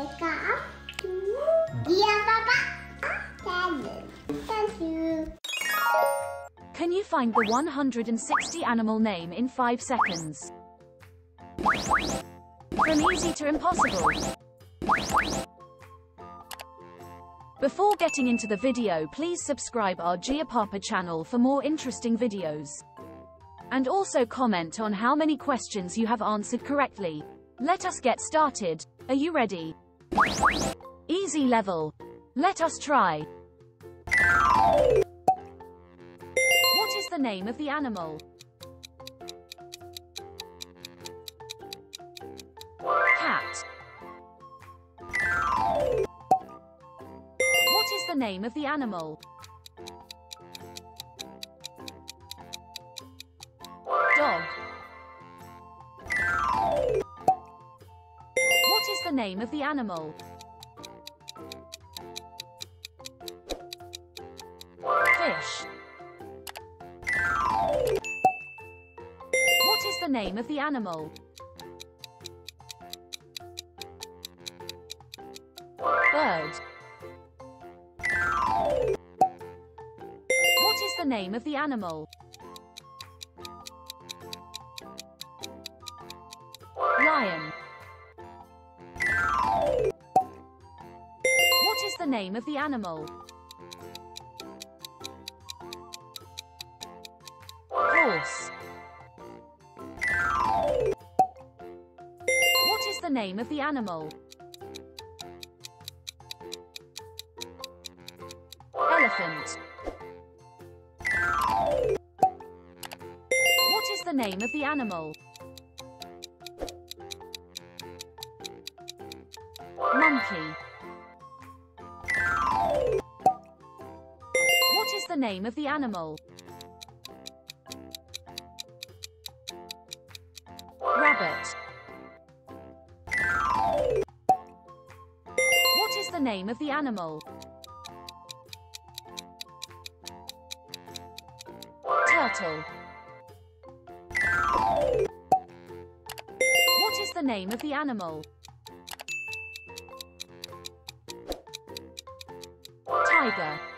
Up. Yeah, Papa. Thank you. Can you find the 160 animal name in 5 seconds? From easy to impossible. Before getting into the video please subscribe our Gia Paapa channel for more interesting videos. And also comment on how many questions you have answered correctly. Let us get started. Are you ready? Easy level. Let us try. What is the name of the animal? Cat. What is the name of the animal? Dog. The name of the animal? Fish. What is the name of the animal? Bird. What is the name of the animal? Name of the animal? Horse. What is the name of the animal? Elephant. What is the name of the animal? Monkey. The name of the animal? Rabbit. What is the name of the animal? Turtle. What is the name of the animal? Tiger.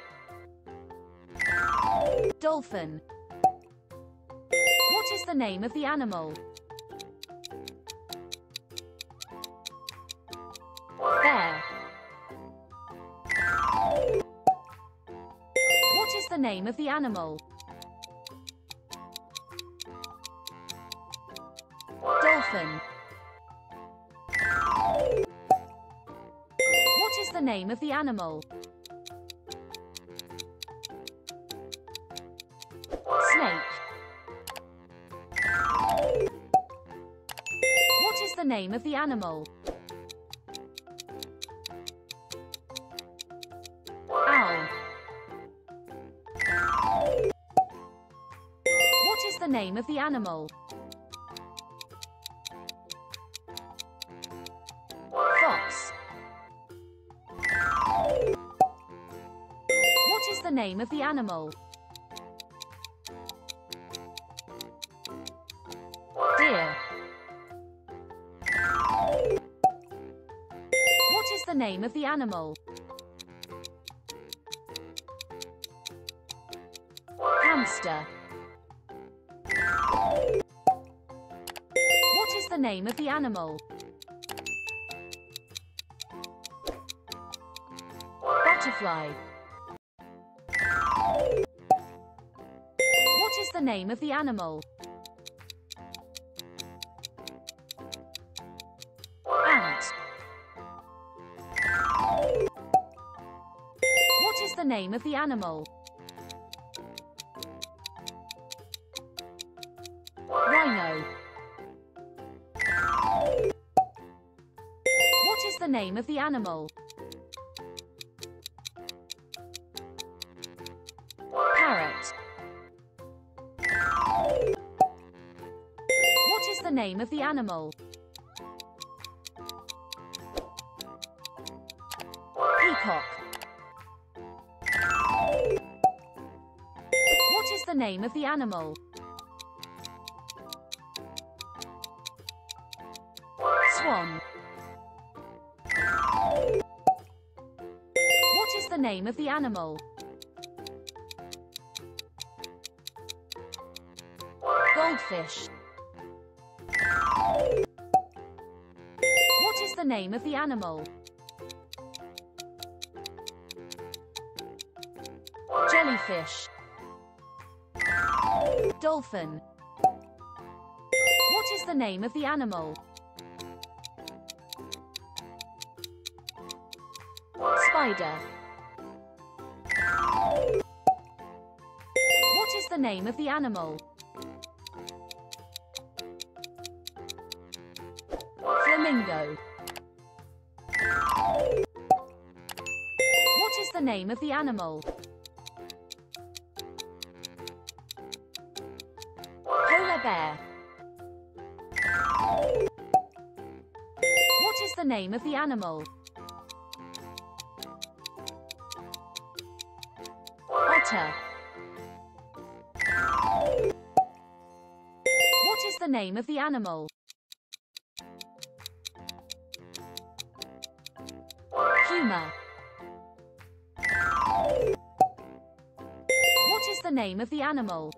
Dolphin. What is the name of the animal? Bear. What is the name of the animal? Dolphin. What is the name of the animal? Snake. What is the name of the animal? Owl. What is the name of the animal? Fox. What is the name of the animal? Name of the animal? Hamster. What is the name of the animal? Butterfly. What is the name of the animal? Name of the animal? Rhino. What is the name of the animal? Parrot. What is the name of the animal? Peacock. The name of the animal? Swan. What is the name of the animal? Goldfish. What is the name of the animal? Jellyfish. Dolphin. What is the name of the animal? Spider. What is the name of the animal? Flamingo. What is the name of the animal? Bear. What is the name of the animal? Otter. What is the name of the animal? Puma. What is the name of the animal?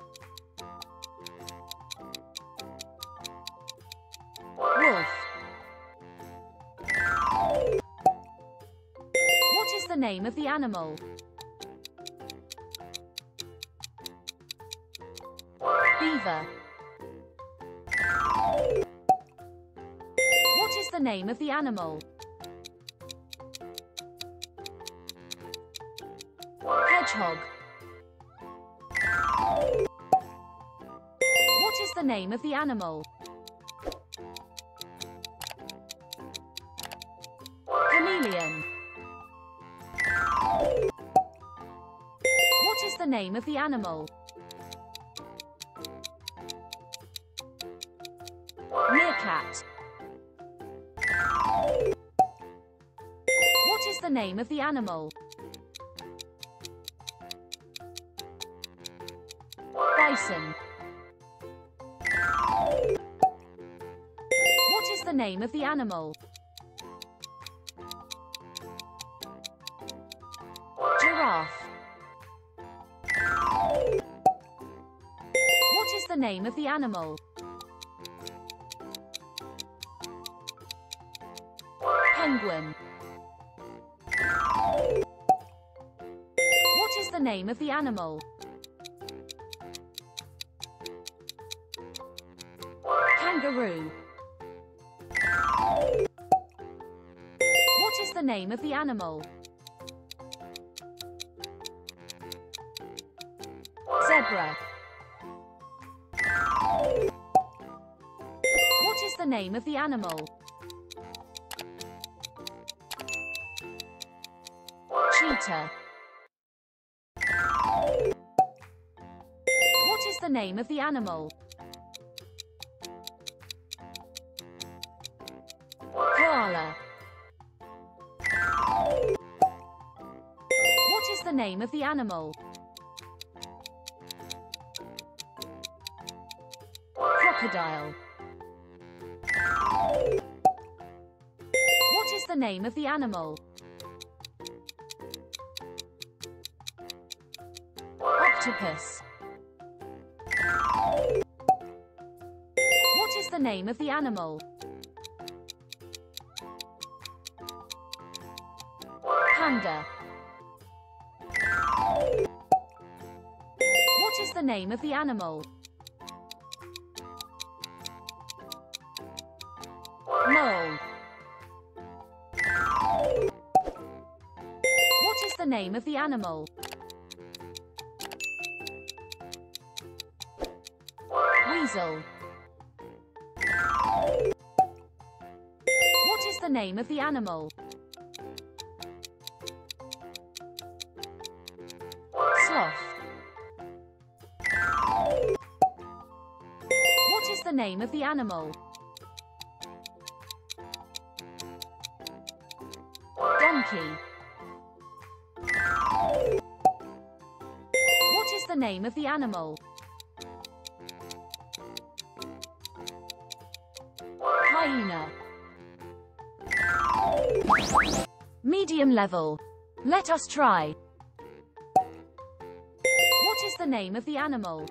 Name of the animal? Beaver. What is the name of the animal? Hedgehog. What is the name of the animal? Name of the animal? Meerkat. What is the name of the animal? Bison. What is the name of the animal? The name of the animal? Penguin. What is the name of the animal? Kangaroo. What is the name of the animal? Zebra. Name of the animal? Cheetah. What is the name of the animal? Koala. What is the name of the animal? Crocodile. What is the name of the animal? Octopus. What is the name of the animal? Panda. What is the name of the animal? Name of the animal? Weasel. What is the name of the animal? Sloth. What is the name of the animal? Donkey. The name of the animal? Hyena. Medium level. Let us try. What is the name of the animal?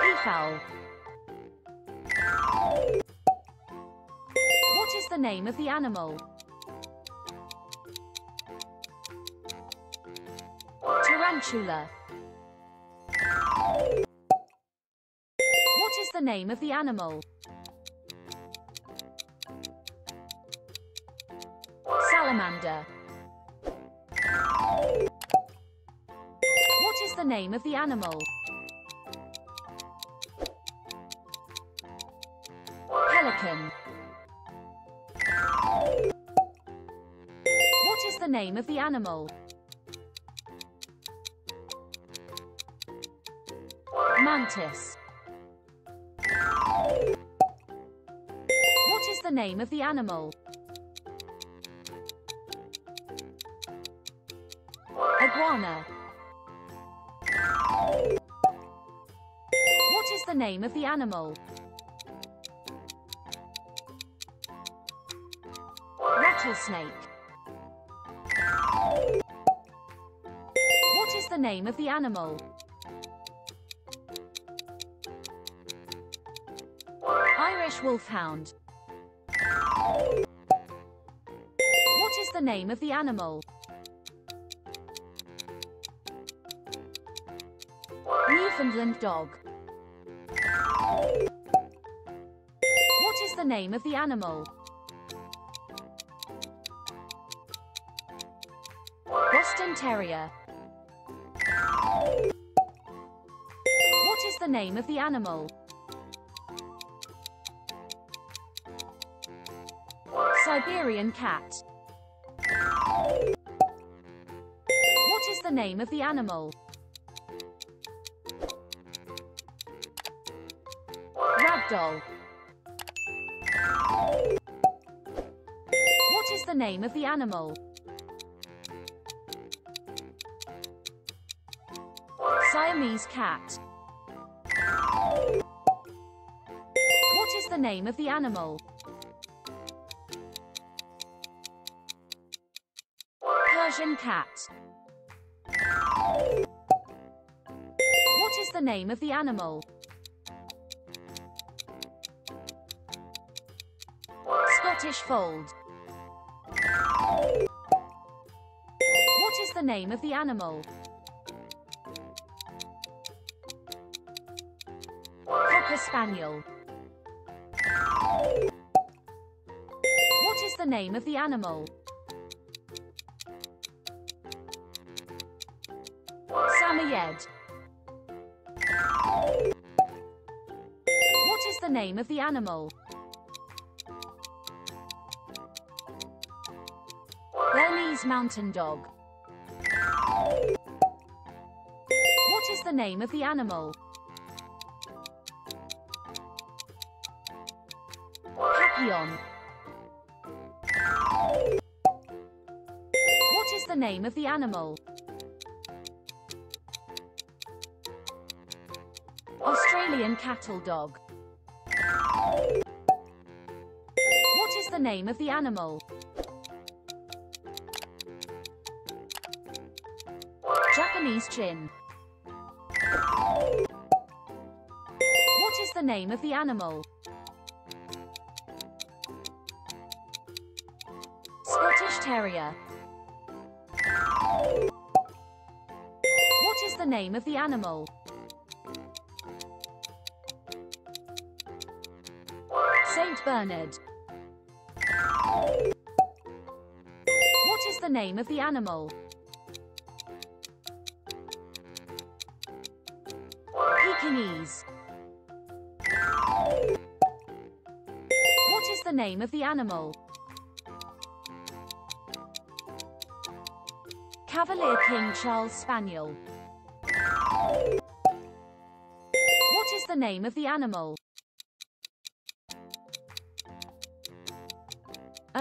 Peafowl. What is the name of the animal? Tarantula. What is the name of the animal? Salamander. What is the name of the animal? Pelican. What is the name of the animal? Mantis. What is the name of the animal? Iguana. What is the name of the animal? Rattlesnake. What is the name of the animal? Irish Wolfhound. What is the name of the animal? Newfoundland Dog. What is the name of the animal? Boston Terrier. What is the name of the animal? Siberian cat. What is the name of the animal? Ragdoll. What is the name of the animal? Siamese cat. What is the name of the animal? Cat. What is the name of the animal? Scottish fold. What is the name of the animal? Cocker spaniel. What is the name of the animal? Name of the animal? Bernese mountain dog. What is the name of the animal? Papillon. What is the name of the animal? Australian cattle dog. What is the name of the animal? Japanese chin. What is the name of the animal? Scottish Terrier. What is the name of the animal? Saint Bernard. What is the name of the animal? Pekingese. What is the name of the animal? Cavalier King Charles Spaniel. What is the name of the animal?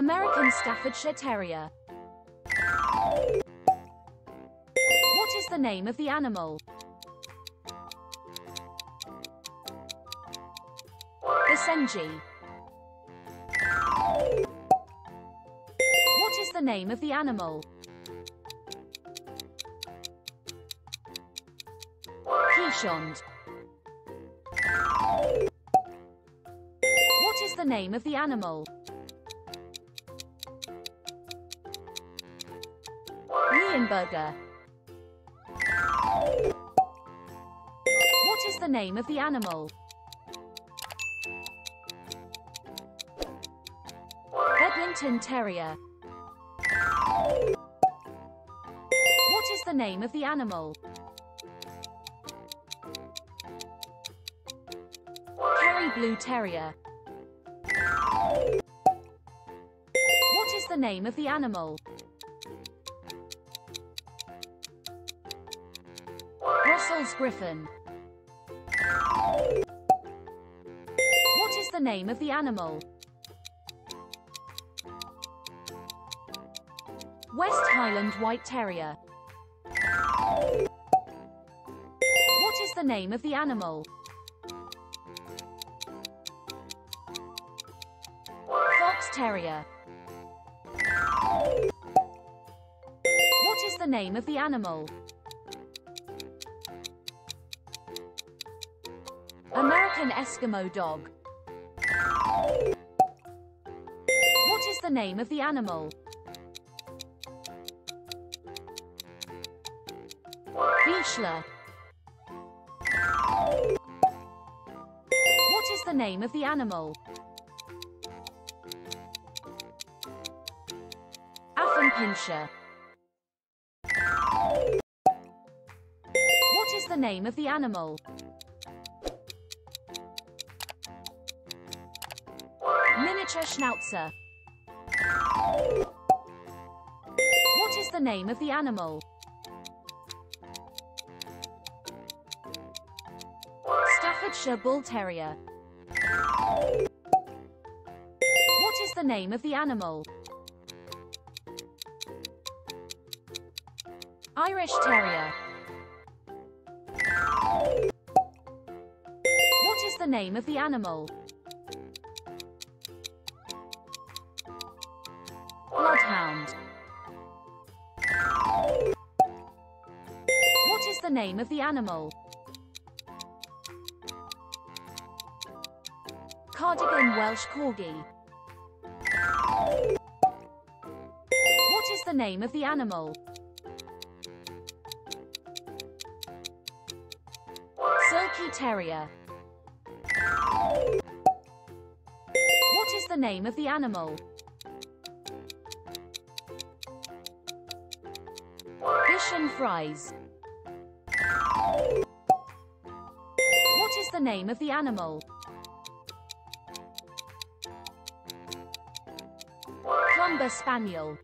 American Staffordshire Terrier. What is the name of the animal? Basenji. What is the name of the animal? Keeshond. What is the name of the animal? What is the name of the animal? Bedlington Terrier. What is the name of the animal? Kerry Blue Terrier. What is the name of the animal? Brussels Griffon. What is the name of the animal? West Highland White Terrier. What is the name of the animal? Fox Terrier. What is the name of the animal? American Eskimo Dog. What is the name of the animal? Vizsla. What is the name of the animal? Affenpinscher. What is the name of the animal? Schnauzer. What is the name of the animal? Staffordshire Bull Terrier. What is the name of the animal? Irish Terrier. What is the name of the animal? Name of the animal? Cardigan Welsh Corgi. What is the name of the animal? Silky Terrier. What is the name of the animal? Bichon Frise. What is the name of the animal? Clumber Spaniel.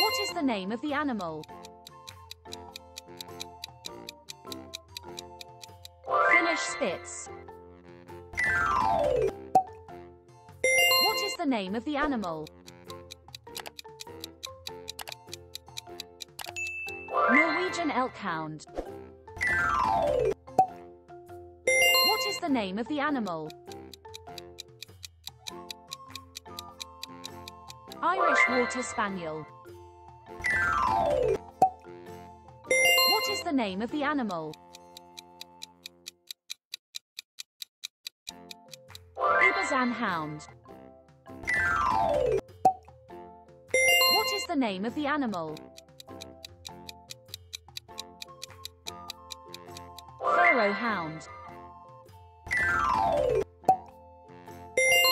What is the name of the animal? Finnish Spitz. What is the name of the animal? Norwegian Elkhound. What is the name of the animal? Irish Water Spaniel. What is the name of the animal? Ibizan Hound. What is the name of the animal? Pharaoh Hound.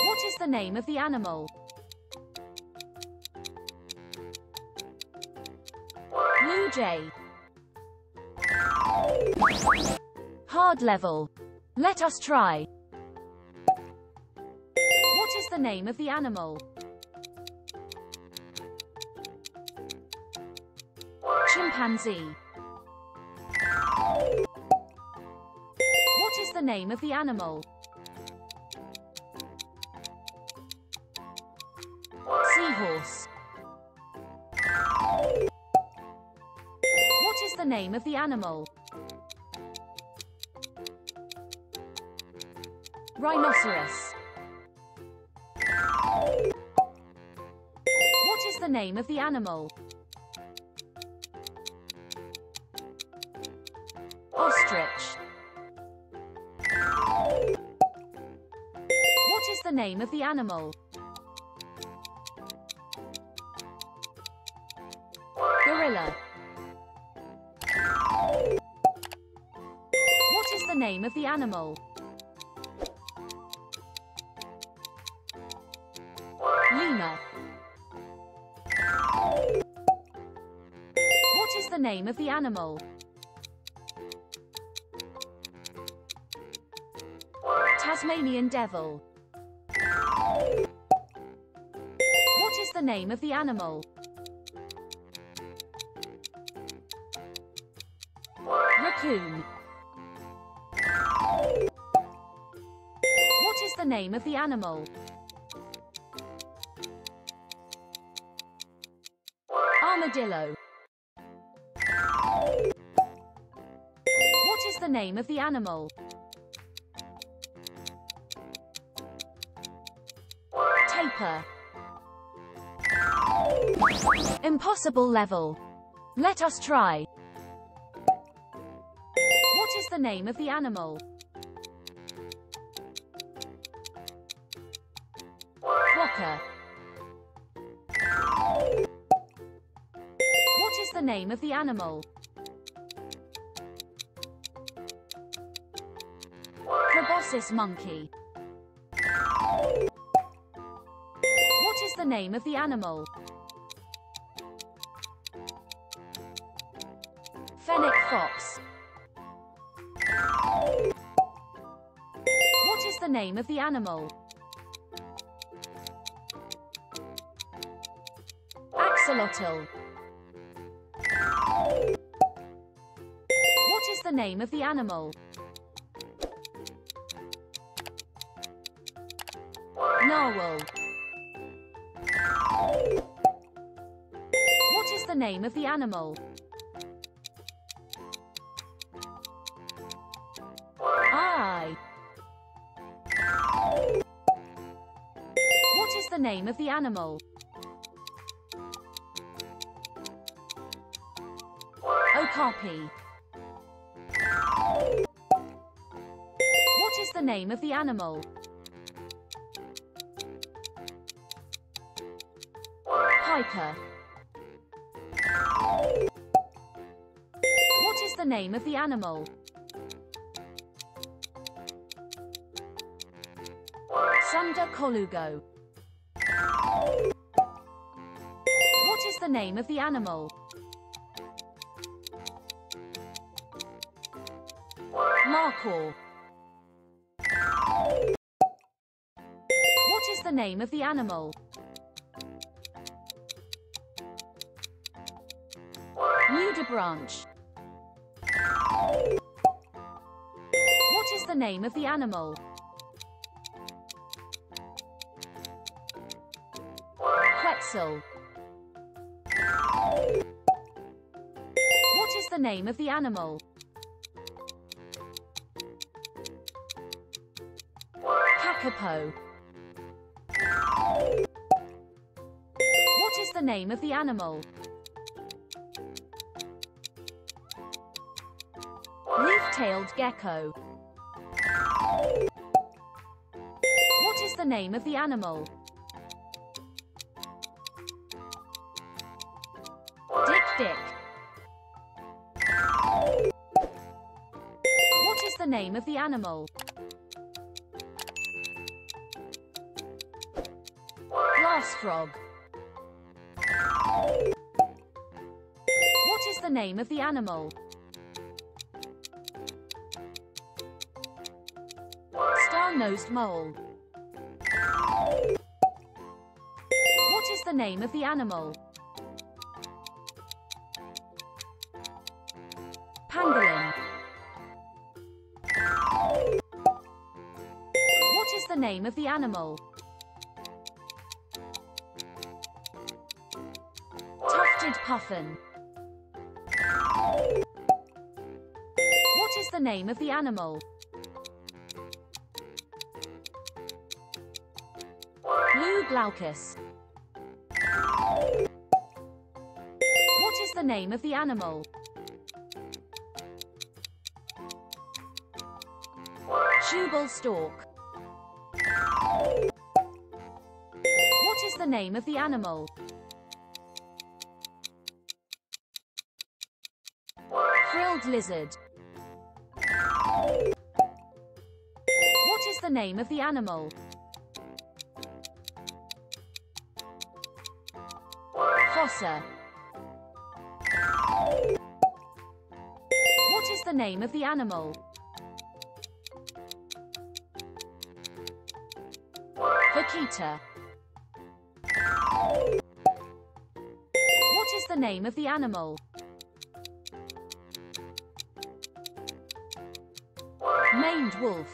What is the name of the animal? Blue Jay. Hard level. Let us try. What is the name of the animal? Chimpanzee. The name of the animal? Seahorse. What is the name of the animal? Rhinoceros. What is the name of the animal? Ostrich. The name of the animal? Gorilla. What is the name of the animal? Lemur. What is the name of the animal? Tasmanian devil. The name of the animal? Raccoon. What is the name of the animal? Armadillo. What is the name of the animal? Tapir. Impossible level. Let us try. What is the name of the animal? Quokka. What is the name of the animal? Proboscis monkey. What is the name of the animal? Fennec fox. What is the name of the animal? Axolotl. What is the name of the animal? Narwhal. What is the name of the animal? Name of the animal? Okapi. What is the name of the animal? Piper. What is the name of the animal? Sunda. The name of the animal? Markhor. What is the name of the animal? Nudibranch. What is the name of the animal? Quetzal. The name of the animal? Kakapo. What is the name of the animal? Leaf-tailed gecko. What is the name of the animal? Name of the animal? Glass frog. What is the name of the animal? Star-nosed mole. What is the name of the animal? The name of the animal? Tufted puffin. What is the name of the animal? Blue glaucus. What is the name of the animal? Shoebill stork. The name of the animal? Frilled lizard. What is the name of the animal? Fossa. What is the name of the animal? Vaquita. The name of the animal? Maned wolf.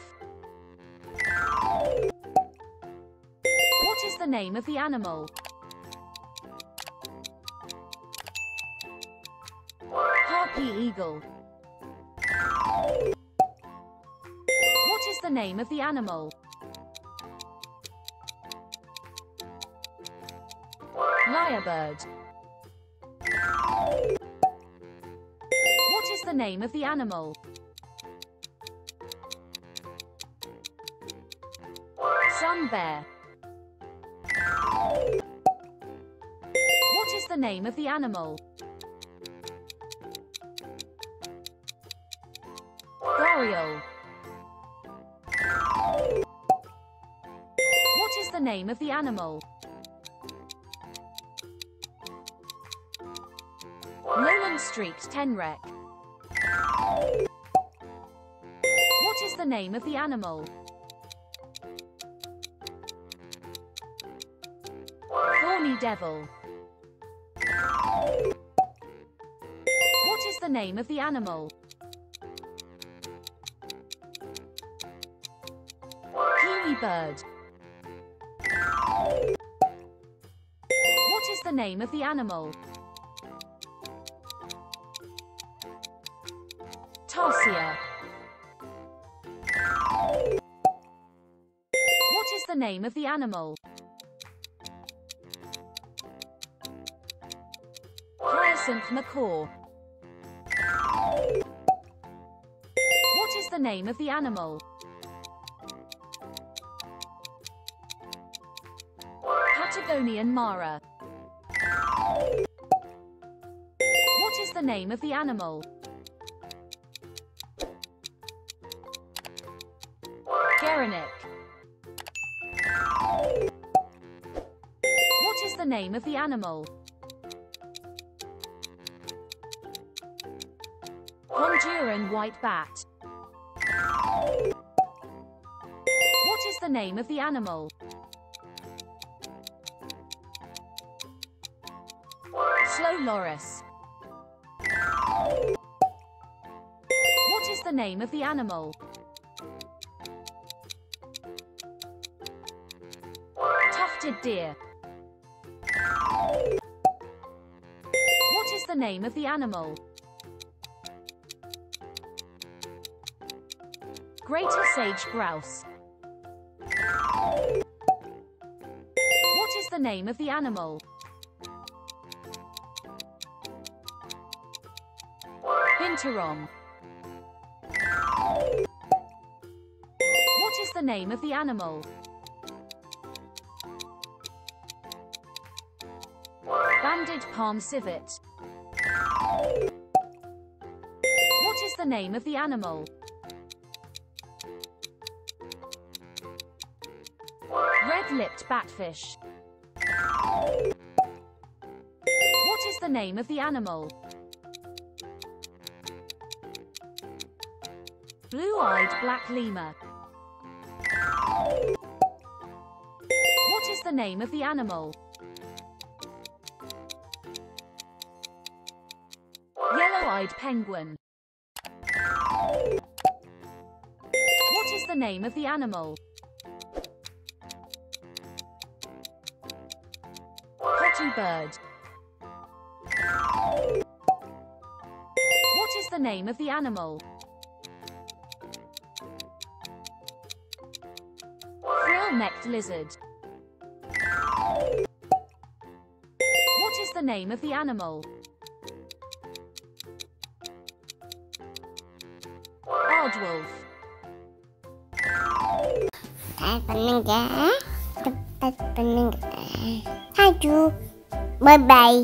What is the name of the animal? Harpy eagle. What is the name of the animal? Lyrebird. The name of the animal? Sun bear. What is the name of the animal? Gharial. What is the name of the animal? Lowland streaked tenrec. The name of the animal? Thorny devil. What is the name of the animal? Kiwi bird. What is the name of the animal? Tarsier. Name of the animal? Hyacinth macaw. What is the name of the animal? Patagonian mara. What is the name of the animal? Gerenuk. Name of the animal? Honduran white bat. What is the name of the animal? Slow loris. What is the name of the animal? Tufted deer. What is the name of the animal? Greater sage grouse. What is the name of the animal? Binturong. What is the name of the animal? Palm civet. What is the name of the animal? Red-lipped batfish. What is the name of the animal? Blue-eyed black lemur. What is the name of the animal? Yellow-eyed penguin. What is the name of the animal? Bird. What is the name of the animal? Frill-necked lizard. What is the name of the animal? i modules. Bye bye.